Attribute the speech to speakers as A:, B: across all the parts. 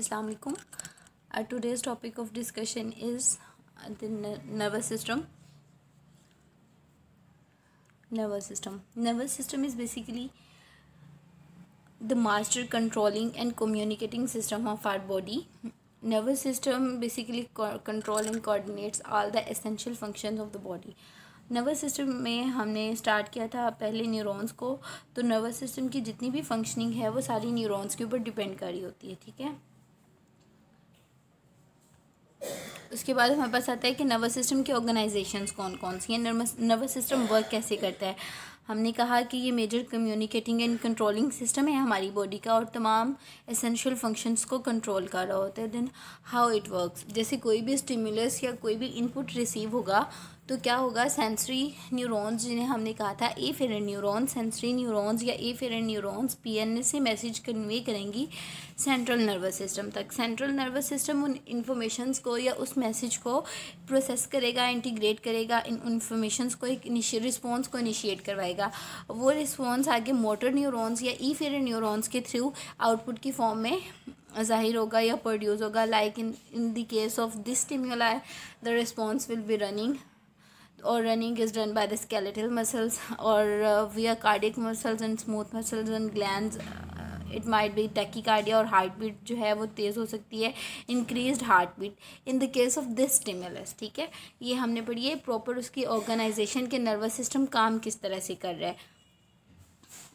A: असलकुम today's topic of discussion is the nervous system nervous system nervous system is basically the master controlling and communicating system of our body nervous system basically control and coordinates all the essential function of the body nervous system में हमने start किया था पहले neurons को तो nervous system की जितनी भी फंक्शनिंग है वो सारी न्यूरॉन्स के ऊपर डिपेंड कर रही होती है, ठीक है? उसके बाद हमारे पास आता है कि नर्वस सिस्टम की ऑर्गेनाइजेशन कौन कौन सी हैं नर्वस सिस्टम वर्क कैसे करता है? हमने कहा कि ये major communicating and controlling system है हमारी बॉडी का और तमाम एसेंशियल फ़ंक्शंस को कंट्रोल कर रहा होता है। देन हाउ इट वर्क्स जैसे कोई भी स्टिमुलस या कोई भी इनपुट रिसीव होगा तो क्या होगा? सेंसरी न्यूरॉन्स जिन्हें हमने कहा था afferent neurons sensory neurons या ए फेरन न्यूरॉन्स पीएनए से मैसेज कन्वे करेंगी सेंट्रल नर्वस सिस्टम तक। सेंट्रल नर्वस सिस्टम उन इंफॉर्मेशंस को या उस मैसेज को प्रोसेस करेगा इंटीग्रेट करेगा, इन इंफॉर्मेशंस को एक रिस्पॉन्स को इनिशिएट करवाएगा। वो रिस्पॉन्स आगे मोटर न्यूरॉन्स या ई फेरन न्यूरॉन्स के थ्रू आउटपुट की फॉर्म में ज़ाहिर होगा या प्रोड्यूस होगा। Like in in the case of this stimuli the response will be running or running is done by the skeletal muscles or uh, via cardiac muscles and smooth muscles and glands. It might be tachycardia और heart beat जो है वो तेज़ हो सकती है increase heart beat in the case of this stimulus ठीक है ये हमने पढ़ी है प्रॉपर उसकी ऑर्गेनाइजेशन के नर्वस सिस्टम काम किस तरह से कर रहा है।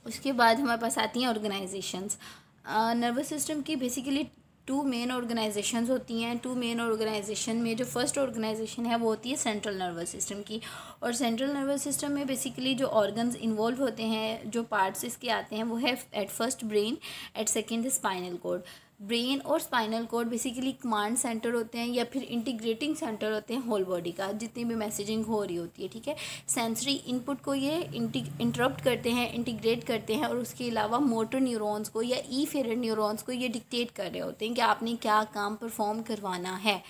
A: उसके बाद हमारे पास आती हैं ऑर्गेनाइजेशंस नर्वस सिस्टम की बेसिकली टू मेन ऑर्गेनाइजेशन होती हैं टू मेन ऑर्गेनाइजेशन में जो फ़र्स्ट ऑर्गेनाइजेशन है वो होती है सेंट्रल नर्वस सिस्टम की। और सेंट्रल नर्वस सिस्टम में बेसिकली जो ऑर्गन्स इन्वॉल्व होते हैं, जो पार्ट्स इसके आते हैं, वो है at first brain at second spinal cord brain और spinal cord basically command centre होते हैं या फिर इंटीग्रेटिंग सेंटर होते हैं होल बॉडी का, जितनी भी मैसेजिंग हो रही होती है, ठीक है? सेंसरी इनपुट को ये इंटरप्ट करते हैं इंटीग्रेट करते हैं और उसके अलावा मोटर न्यूरॉन्स को या ई फेरर न्यूरॉन्स को ये डिक्टेट कर रहे होते हैं कि आपने क्या काम परफॉर्म करवाना है।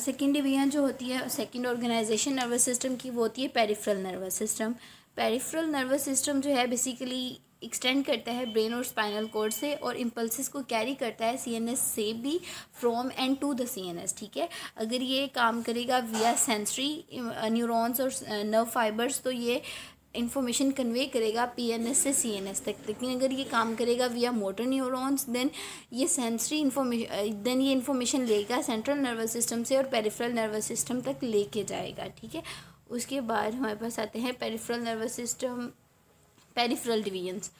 A: सेकेंड डिवीज़न जो होती है सेकेंड ऑर्गेनाइजेशन नर्वस सिस्टम की वो होती है peripheral nervous system peripheral nervous system जो है बेसिकली एक्सटेंड करता है ब्रेन और स्पाइनल कोड से और इम्पल्सिस को कैरी करता है सीएनएस से भी from and to the CNS ठीक है? अगर ये काम करेगा विया सेंसरी न्यूरॉन्स और नर्व फाइबर्स तो ये इन्फॉर्मेशन कन्वे करेगा पीएनएस से सीएनएस तक। लेकिन अगर ये काम करेगा विया मोटर न्यूरॉन्स देन ये सेंसरी इन्फॉर्मेशन देन ये इन्फॉर्मेशन लेगा सेंट्रल नर्वस सिस्टम से और पेरिफेरल नर्वस सिस्टम तक लेके जाएगा, ठीक है? उसके बाद हमारे पास आते हैं peripheral nervous system peripheral divisions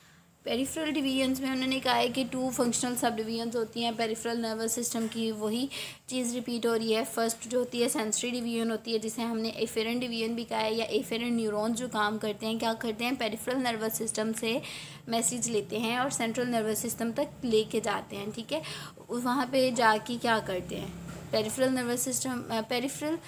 A: peripheral divisions में उन्होंने कहा है कि टू फंक्शनल सब डिवीजन्स होती हैं पेरिफेरल नर्वस सिस्टम की वही चीज़ रिपीट हो रही है। फ़र्स्ट जो होती है सेंसरी डिवीज़न होती है, जिसे हमने एफेरन डिवीज़न भी कहा है, या एफेरन न्यूरॉन्स जो काम करते हैं, क्या करते हैं? पेरिफेरल नर्वस सिस्टम से मैसेज लेते हैं और सेंट्रल नर्वस सिस्टम तक लेके जाते हैं, ठीक है? वहाँ पे जाके क्या करते हैं? Peripheral nervous system peripheral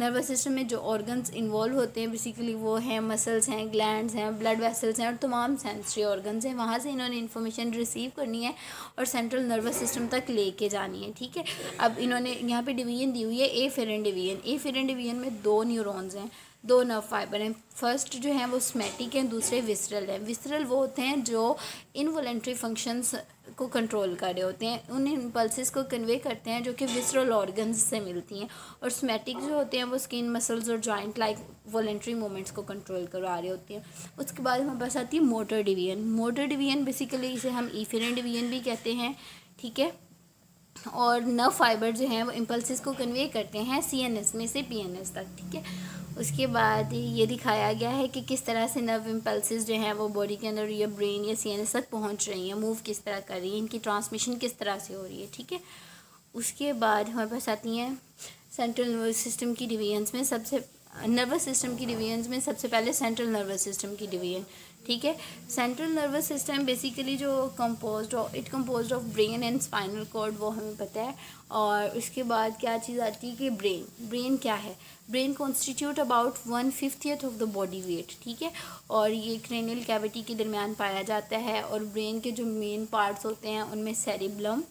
A: nervous system में जो ऑर्गन्स इन्वॉल्व होते हैं बेसिकली वो हैं मसल्स हैं ग्लैंड्स हैं ब्लड वेसल्स हैं और तमाम सेंसरी ऑर्गन्स हैं। वहाँ से इन्होंने इन्फॉर्मेशन रिसीव करनी है और सेंट्रल नर्वस सिस्टम तक लेके जानी है, ठीक है? अब इन्होंने यहाँ पे डिवीज़न दी हुई है ए फेरन डिवीज़न ए फेरन डिवीज़न में दो न्यूरॉन्स हैं, दो नर्व फाइबर हैं। फ़र्स्ट जो हैं वो स्मेटिक हैं, दूसरे विसरल हैं। विसरल वो होते हैं जो इनवॉलेंट्री फ़ंक्शंस को कंट्रोल कर रहे होते हैं, उन इम्पल्सिस को कन्वे करते हैं जो कि विसरल ऑर्गन्स से मिलती हैं और स्मेटिक जो होते हैं, वो स्किन मसल्स और जॉइंट लाइक वॉलेंट्री मूवमेंट्स को कंट्रोल करवा रहे होते हैं। उसके बाद हमारे पास आती है motor division motor division basically इसे हम ईफेरन डिवीज़न भी कहते हैं, ठीक है? और नर्व फाइबर जो हैं, वो इम्पल्सिस को कन्वे करते हैं सीएनएस में से पीएनएस तक, ठीक है? उसके बाद ये दिखाया गया है कि किस तरह से नर्व इम्पल्सिस जो हैं वो बॉडी के अंदर या ब्रेन या सीएनएस तक पहुँच रही हैं मूव किस तरह कर रही हैं, इनकी ट्रांसमिशन किस तरह से हो रही है, ठीक है? उसके बाद हमारे पास आती हैं सेंट्रल नर्वस सिस्टम की डिवीजन्स में सबसे नर्वस सिस्टम की डिवीजन्स में सबसे पहले सेंट्रल नर्वस सिस्टम की डिवीज़न ठीक है? सेंट्रल नर्वस सिस्टम बेसिकली जो compose it compose of brain and spinal cord वो हमें पता है। और उसके बाद क्या चीज़ आती है कि ब्रेन ब्रेन क्या है? Brain constitute about one fiftieth of the body weight ठीक है? और ये क्रेनियल कैविटी के दरमियान पाया जाता है और ब्रेन के जो मेन पार्ट्स होते हैं, उनमें सेरिब्लम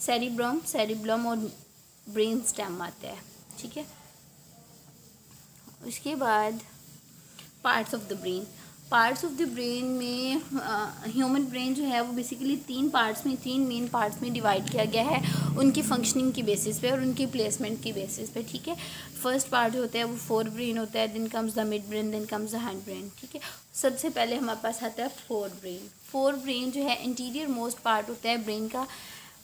A: सेरिब्रम सेरिब्लम और ब्रेन स्टेम आता है, ठीक है? उसके बाद parts of the brain parts of the brain में ह्यूमन ब्रेन जो है, वो बेसिकली तीन पार्ट्स में, तीन मेन पार्ट्स में डिवाइड किया गया है, उनकी फंक्शनिंग की बेसिस पे और उनकी प्लेसमेंट की बेसिस पे, ठीक है? फ़र्स्ट पार्ट जो होता है, वो फोर ब्रेन होता है then comes the mid brain then comes the hind brain ठीक है? सबसे पहले हमारे पास आता है फोर ब्रेन फोर ब्रेन जो है इंटीरियर मोस्ट पार्ट होता है ब्रेन का,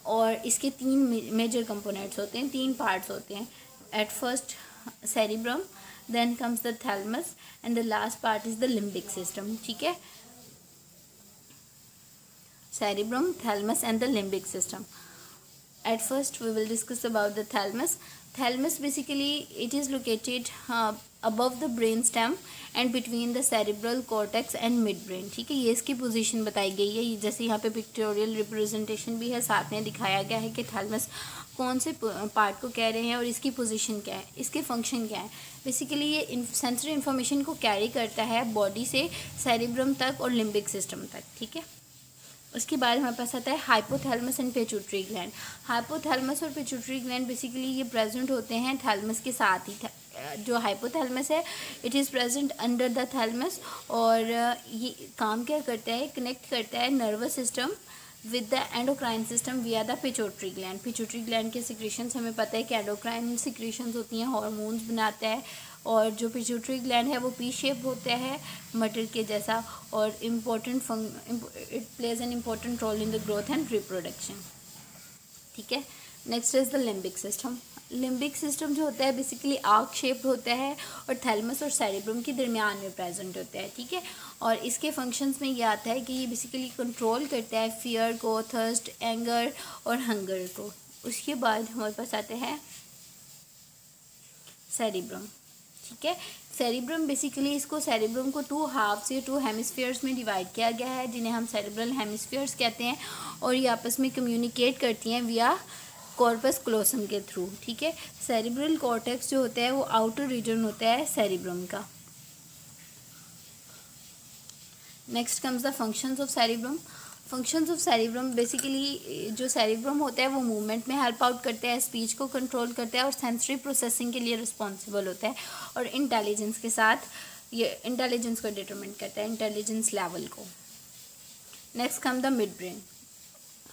A: और इसके तीन मेजर कंपोनेंट्स होते हैं, तीन पार्ट्स होते हैं. At first cerebrum then comes the thalamus and the last part is the limbic system ठीक है cerebrum thalamus and the limbic system at first we will discuss about the thalamus. Thalamus basically it is located uh, above the brain stem between the cerebral cortex and mid brain ठीक है? ये इसकी position बताई गई है। जैसे यहाँ पे पिक्टोरियल रिप्रेजेंटेशन भी है साथ में दिखाया गया है कि थैलमस कौन से पार्ट को कह रहे हैं और इसकी पोजीशन क्या है इसके फ़ंक्शन क्या है। बेसिकली ये सेंसरी इन्फॉर्मेशन को कैरी करता है बॉडी से सेरिब्रम तक और लिम्बिक सिस्टम तक। ठीक है? उसके बाद हमारे पास आता है hypothalamus and pituitary gland hypothalamus और पेचुट्री ग्लैंड बेसिकली ये प्रेजेंट होते हैं थैलमस के साथ ही. जो हाइपोथैलमस है it is present under the thalamus और ये काम क्या करता है कनेक्ट करता है nervous system with the endocrine system via the pituitary gland pituitary gland के सिक्रेशंस हमें पता है कि एंडोक्राइन सिक्रेशंस होती हैं हॉर्मोन्स बनाता है और जो पिचोट्री ग्लैंड है, वो पी शेप होता है, मटर के जैसा, और important it plays an important role in the growth and reproduction ठीक है? Next is the limbic system limbic system जो होता है बेसिकली आग शेप्ड होता है, और थैलमस और सेरिब्रम के दरमियान में प्रेजेंट होता है, ठीक है? और इसके फ़ंक्शंस में ये आता है कि ये बेसिकली कंट्रोल करता है फियर को थर्स्ट एंगर और हंगर को. उसके बाद हमारे पास आते हैं सेरिब्रम ठीक है? सेरिब्रम बेसिकली इसको सेरिब्रम को टू हाफ़ या टू हेमिसफेयर्स में डिवाइड किया गया है, जिन्हें हम सेरिब्रल हेमिसफेयर्स कहते हैं और ये आपस में कम्युनिकेट करती हैं विया कॉर्पस क्लोसम के थ्रू ठीक है? सेरिब्रल कॉर्टेक्स जो होता है वो आउटर रीजन होता है सेरिब्रम का। Next comes the functions of cerebrum functions of cerebrum basically जो सेरिब्रम होता है, वो मूवमेंट में हेल्प आउट करते हैं स्पीच को कंट्रोल करते हैं और सेंसरी प्रोसेसिंग के लिए रिस्पॉन्सिबल होता है और इंटेलिजेंस के साथ ये इंटेलिजेंस को डिटरमिन करता है इंटेलिजेंस लेवल को। Next come the mid brain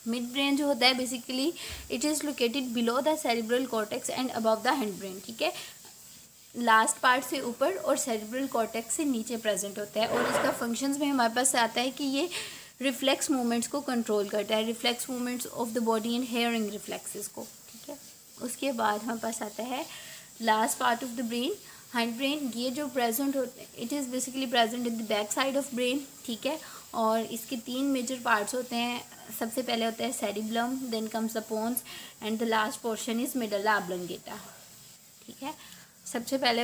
A: mid brain जो होता है basically it is located below the cerebral cortex and above the hind brain ठीक है? लास्ट पार्ट से ऊपर और सेरिब्रल कॉर्टेक्स से नीचे प्रेजेंट होता है और इसका फ़ंक्शंस में हमारे पास आता है कि ये रिफ्लेक्स मूवमेंट्स को कंट्रोल करता है reflex movements of the body and hearing reflexes को, ठीक है? उसके बाद हमारे पास आता है last part of the brain hind brain ये जो प्रेजेंट होते हैं it is basically present in the back side of brain ठीक है? और इसके तीन मेजर पार्ट्स होते हैं, सबसे पहले होता है cerebellum then comes the pons and the last portion is medulla oblongata ठीक है? सबसे पहले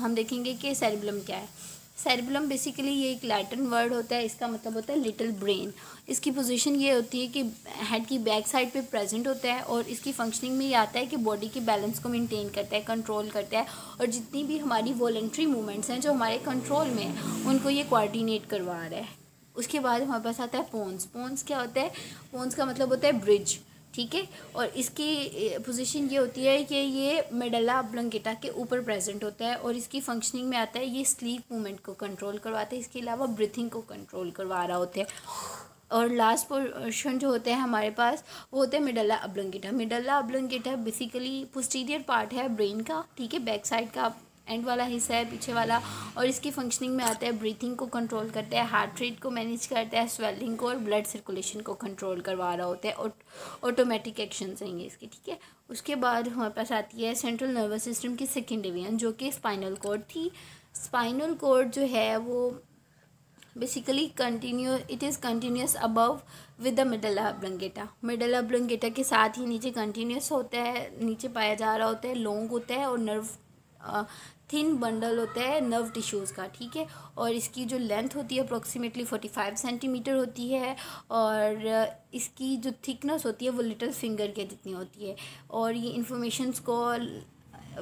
A: हम देखेंगे कि सेरिब्लम क्या है। सेरिब्लम बेसिकली ये एक लैटिन वर्ड होता है, इसका मतलब होता है लिटिल ब्रेन इसकी पोजीशन ये होती है कि हेड की बैक साइड पे प्रेजेंट होता है और इसकी फंक्शनिंग में ये आता है कि बॉडी के बैलेंस को मेंटेन करता है कंट्रोल करता है और जितनी भी हमारी वॉलेंट्री मूवमेंट्स हैं जो हमारे कंट्रोल में हैं, उनको ये कोऑर्डिनेट करवा रहा है. उसके बाद हमारे पास आता है पोन्स पोन्स क्या होता है? पोन्स का मतलब होता है ब्रिज ठीक है? और इसकी पोजीशन ये होती है कि ये मेडला ब्लंकेटा के ऊपर प्रेजेंट होता है और इसकी फंक्शनिंग में आता है, ये स्लीप मूवमेंट को कंट्रोल करवाता है, इसके अलावा ब्रीथिंग को कंट्रोल करवा रहा होता है। और लास्ट पोर्शन जो होते हैं हमारे पास, वो होते हैं medulla oblongata medulla oblongata basically posterior part है ब्रेन का, ठीक है? बैक साइड का एंड वाला हिस्सा है, पीछे वाला। और इसकी फंक्शनिंग में आता है ब्रीथिंग को कंट्रोल करता है हार्ट रेट को मैनेज करता है स्वेलिंग को और ब्लड सर्कुलेशन को कंट्रोल करवा रहा होता है ऑटोमेटिक एक्शन हैं इसके, ठीक है? उसके बाद हमारे पास आती है सेंट्रल नर्वस सिस्टम की सेकेंड डिवीज़न जो कि स्पाइनल कोड थी। स्पाइनल कोड जो है, वो basically continue it is continuous above with the medulla oblongata medulla oblongata के साथ ही नीचे कंटिन्यूस होता है, नीचे पाया जा रहा होता है लॉन्ग होता है और नर्व थिन बंडल होता है नर्व टिश्यूज़ का, ठीक है? और इसकी जो लेंथ होती है अप्रोक्सीमेटली फोर्टी फाइव सेंटीमीटर होती है और इसकी जो थिकनेस होती है वो लिटिल फिंगर के जितनी होती है। और ये इंफॉर्मेशंस को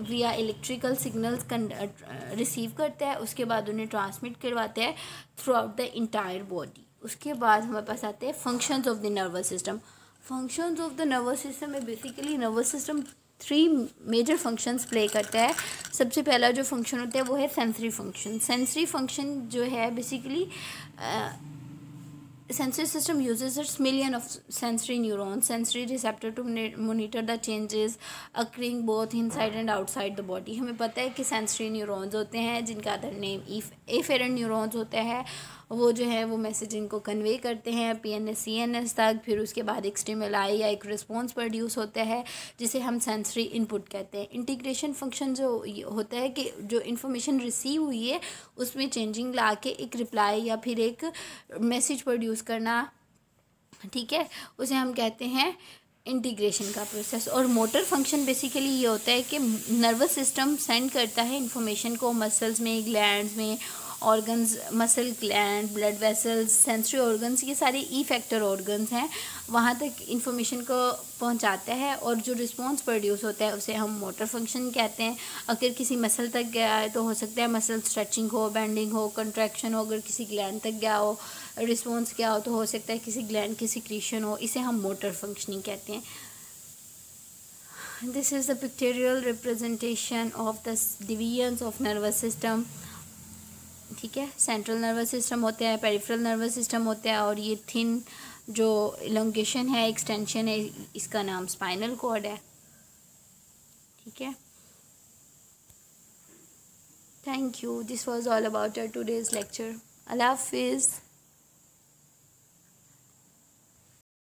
A: विया इलेक्ट्रिकल सिग्नल्स रिसीव करता है, उसके बाद उन्हें ट्रांसमिट करवाते हैं throughout the entire body उसके बाद हमारे पास आते हैं functions of the nervous system functions of the nervous system में basically nervous system three major functions play करता है। सबसे पहला जो फ़ंक्शन होता है, वो है सेंसरी फ़ंक्शन सेंसरी फ़ंक्शन जो है basically sensory system uses its million of sensory neuron sensory receptor to monitor the changes occurring both inside and outside the body हमें पता है कि सेंसरी न्यूरॉन्स होते हैं, जिनका अदर नेम एफेर फेरन न्यूरोन्स होता है वो जो है, वो मैसेज इनको कन्वे करते हैं P N S C N S तक, फिर उसके बाद एक स्टिमल आई या एक रिस्पॉन्स प्रोड्यूस होता है, जिसे हम सेंसरी इनपुट कहते हैं। इंटीग्रेशन फ़ंक्शन जो होता है कि जो इन्फॉर्मेशन रिसीव हुई है, उसमें चेंजिंग ला के एक रिप्लाई या फिर एक मैसेज प्रोड्यूस करना, ठीक है? उसे हम कहते हैं इंटीग्रेशन का प्रोसेस और मोटर फ़ंक्शन बेसिकली ये होता है कि नर्वस सिस्टम सेंड करता है इंफॉर्मेशन को मसल्स में ग्लैंड्स में organs muscle gland blood vessels sensory organs ये सारे ई फैक्टर ऑर्गन्स हैं। वहाँ तक इंफॉर्मेशन को पहुँचाता है और जो रिस्पॉन्स प्रोड्यूस होता है, उसे हम मोटर फ़ंक्शन कहते हैं। अगर किसी मसल तक गया है तो हो सकता है मसल स्ट्रेचिंग हो बेंडिंग हो कंट्रैक्शन हो, अगर किसी ग्लैंड तक गया हो रिस्पॉन्स क्या हो तो हो सकता है किसी ग्लैंड की सिक्रीशन हो। इसे हम मोटर फंक्शनिंग कहते हैं। This is the pictorial representation of the divisions of nervous system. ठीक है? सेंट्रल नर्वस सिस्टम होते हैं पेरिफेरल नर्वस सिस्टम होता है और ये थिन जो इलोंगेशन है एक्सटेंशन है, इसका नाम स्पाइनल कॉर्ड है। ठीक है? Thank you this was all about our today's lecture अल्लाह हाफिज़